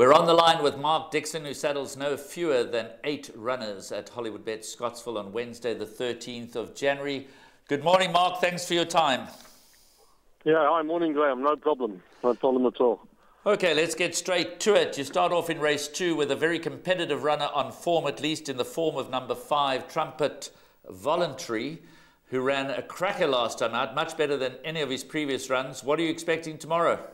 We're on the line with Mark Dixon, who saddles no fewer than eight runners at Hollywood Bet Scottsville on Wednesday, the 13th of January. Good morning, Mark. Thanks for your time. Yeah, hi, morning, Graham. No problem. No problem at all. Okay, let's get straight to it. You start off in race two with a very competitive runner on form, at least in the form of number five, Trumpet Voluntary, who ran a cracker last time out, much better than any of his previous runs. What are you expecting tomorrow?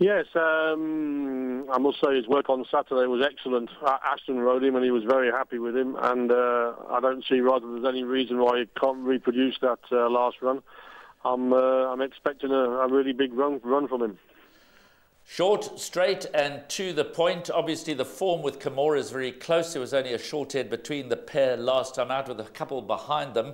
Yes, um, I must say his work on Saturday was excellent. Ashton rode him and he was very happy with him, and uh, I don't see rather there's any reason why he can't reproduce that uh, last run. I'm uh, I'm expecting a, a, really big run run from him. Short, straight, and to the point. Obviously, the form with Kimura is very close. There was only a short head between the pair last time out, with a couple behind them.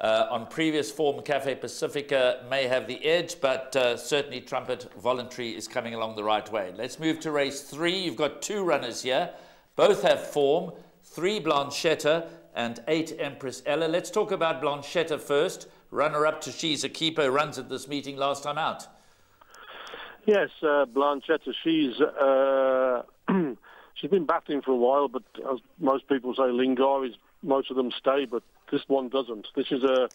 Uh, on previous form, Cafe Pacifica may have the edge, but uh, certainly Trumpet Voluntary is coming along the right way. Let's move to race three. You've got two runners here. Both have form, three Blanchetta and eight Empress Ella. Let's talk about Blanchetta first. Runner-up to She's a Keeper, runs at this meeting last time out. Yes, uh, Blanchetta, she's... She's been battling for a while, but as most people say, Lingaris, most of them stay, but this one doesn't. This is a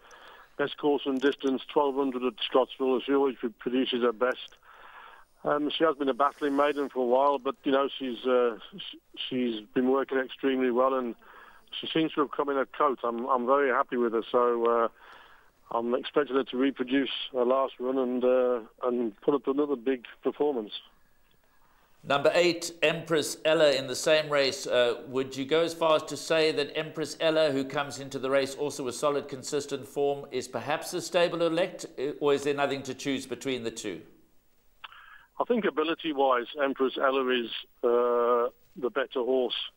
best course and distance, 1200 at Scottsville. She always produces her best. Um, she has been a battling maiden for a while, but you know she's uh, she's been working extremely well, and she seems to have come in a coat. I'm I'm very happy with her. So uh, I'm expecting her to reproduce her last run and uh, and put up another big performance. Number eight, Empress Ella in the same race. Uh, would you go as far as to say that Empress Ella, who comes into the race also with solid, consistent form, is perhaps a stable elect, uh, or is there nothing to choose between the two? I think ability-wise, Empress Ella is uh, the better horse,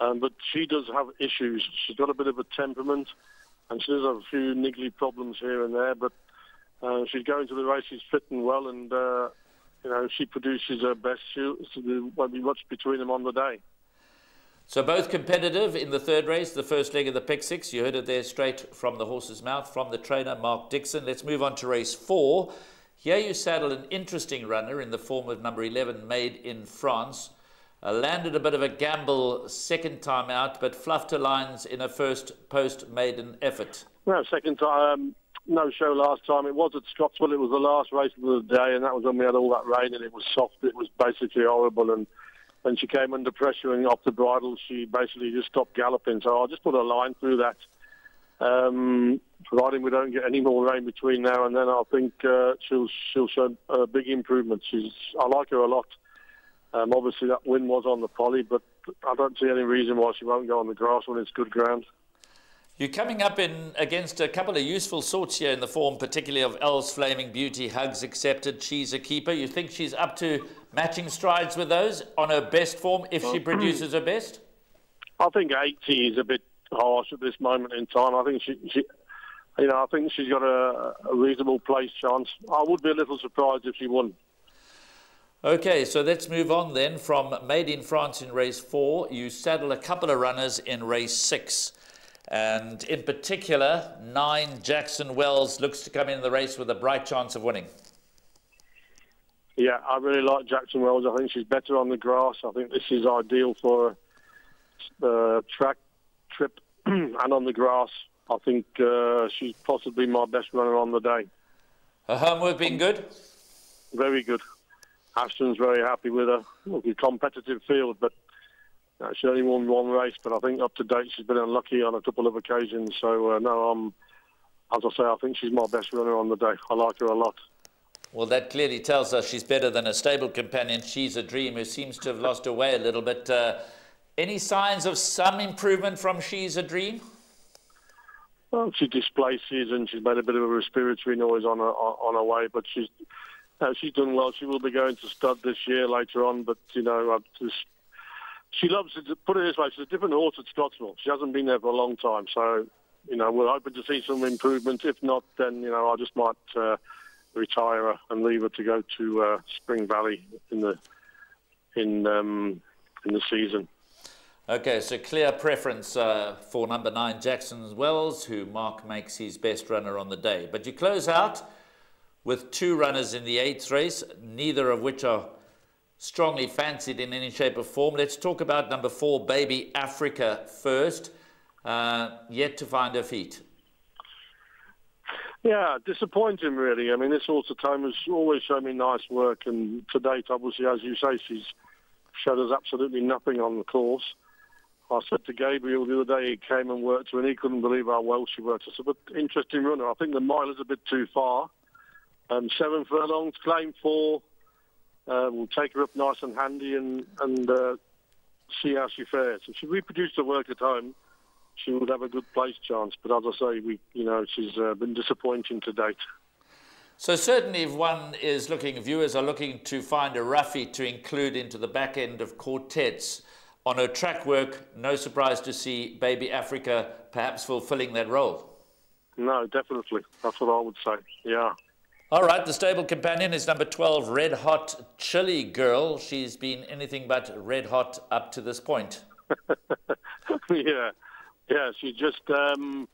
um, but she does have issues. She's got a bit of a temperament, and she does have a few niggly problems here and there, but uh, she's going to the race, she's fitting well, and uh, you know, she produces her best. She, so there won't be much between them on the day. So both competitive in the third race, the first leg of the pick six. You heard it there straight from the horse's mouth, from the trainer, Mark Dixon. Let's move on to race four. Here you saddle an interesting runner in the form of number 11, made in France. Uh, landed a bit of a gamble second time out, but fluffed her lines in a first post-maiden effort. No, second time. Um, no show last time. It was at Scottsville. It was the last race of the day, and that was when we had all that rain and it was soft. It was basically horrible. And when she came under pressure and off the bridle, she basically just stopped galloping. So I'll just put a line through that. Um, providing we don't get any more rain between now and then, I think uh, she'll she'll show a big improvement. She's I like her a lot. Um, obviously, that win was on the poly, but I don't see any reason why she won't go on the grass when it's good ground. You're coming up in against a couple of useful sorts here in the form, particularly of Elle's Flaming Beauty, Hugs Accepted, She's a Keeper. You think she's up to matching strides with those on her best form if she produces her best? I think 80 is a bit harsh at this moment in time. I think she, she you know, I think she's got a, a reasonable place chance. I would be a little surprised if she won. Okay, so let's move on then from Made in France in race four. You saddle a couple of runners in race six. And in particular, nine Jackson Wells looks to come in the race with a bright chance of winning. Yeah, I really like Jackson Wells. I think she's better on the grass. I think this is ideal for the track trip and on the grass. I think uh, she's possibly my best runner on the day. Her homework been good? Very good. Ashton's very happy with her. Look, a competitive field, but uh, she only won one race, but I think up to date she's been unlucky on a couple of occasions. So uh, no, I'm, as I say, I think she's my best runner on the day. I like her a lot. Well, that clearly tells us she's better than a stable companion. She's a dream who seems to have lost her way a little bit. Uh, any signs of some improvement from She's a Dream? Well, she displaces and she's made a bit of a respiratory noise on her on her way, but she's uh, she's done well. She will be going to stud this year later on, but you know, I've just she loves to put it this way. She's a different horse at Scottsville. She hasn't been there for a long time, so you know we're hoping to see some improvement. If not, then you know I just might uh, retire her and leave her to go to uh, Spring Valley in the in um, in the season. Okay, so clear preference uh, for number nine Jackson Wells, who Mark makes his best runner on the day. But you close out with two runners in the eighth race, neither of which are strongly fancied in any shape or form. Let's talk about number four, Baby Africa, first. Uh, yet to find her feet. Yeah, disappointing really. I mean, this sort of time has always shown me nice work, and to date, obviously, as you say, she's showed us absolutely nothing on the course. I said to Gabriel the other day, he came and worked her, and he couldn't believe how well she worked. I said, but interesting runner. I think the mile is a bit too far. Um, seven furlongs, claim four. Uh, we'll take her up nice and handy and, and uh, see how she fares. If she reproduced her work at home, she would have a good place chance. But as I say, we, you know, she's uh, been disappointing to date. So certainly if one is looking, viewers are looking to find a roughie to include into the back end of quartets on her track work, no surprise to see Baby Africa perhaps fulfilling that role. No, definitely. That's what I would say. Yeah. All right, the stable companion is number 12, Red Hot Chili Girl. She's been anything but red hot up to this point. yeah, yeah, she just um,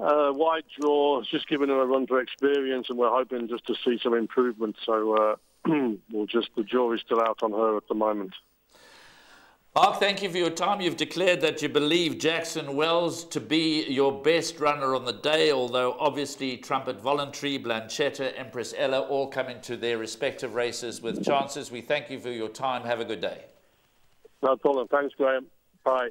uh, wide draw, just giving her a run for experience, and we're hoping just to see some improvement. So uh, we'll just the jury's still out on her at the moment. Mark, thank you for your time. You've declared that you believe Jackson Wells to be your best runner on the day, although obviously Trumpet Voluntary, Blanchetta, Empress Ella all come into their respective races with chances. We thank you for your time. Have a good day. No problem. Thanks, Graham. Bye.